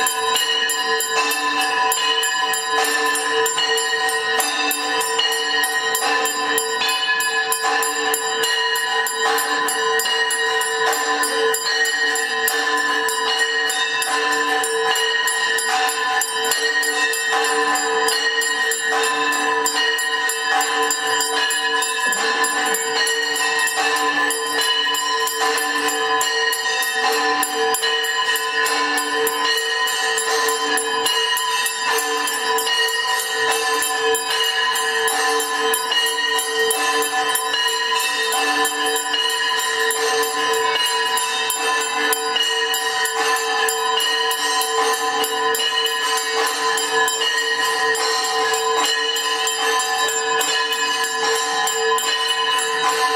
Thank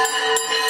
Música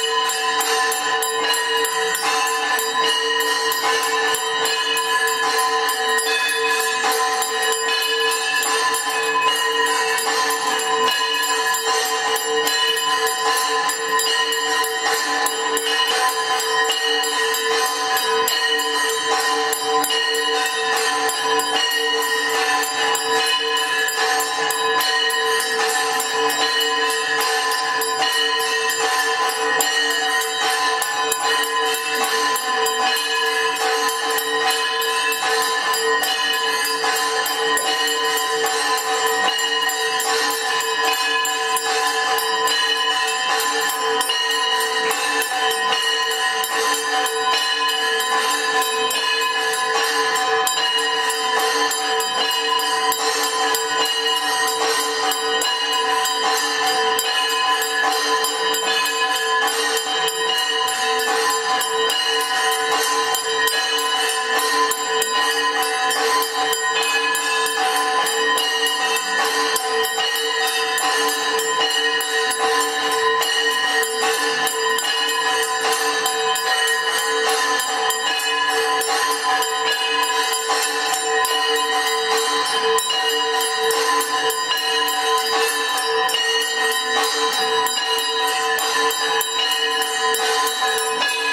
Thank you.